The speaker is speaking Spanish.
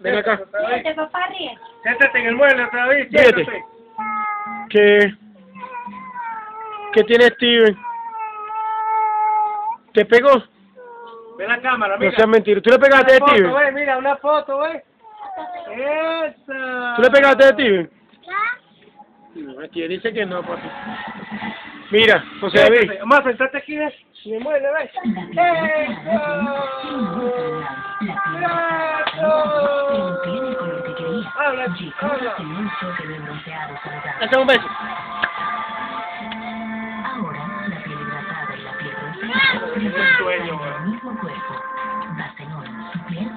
Ven acá. Fíjate, papá, ríe. Siéntate en el mueble otra vez. Siéntate. ¿Qué, ¿Qué tiene Steven? ¿Te pegó? Ve la cámara, No mira. seas mentira. ¿Tú le pegaste a foto, Steven? ve, mira, una foto, ve. Esa. ¿Tú le pegaste a Steven? No, aquí dice que no, papi. Mira, José David. Siéntate. Vamos a sentarte aquí, ve. En el mueble, ve. Tiene el color tenía un beso. Ahora, la piel hidratada y la piel bronceada Es un sueño, en el mismo cuerpo. Barcelona, su piel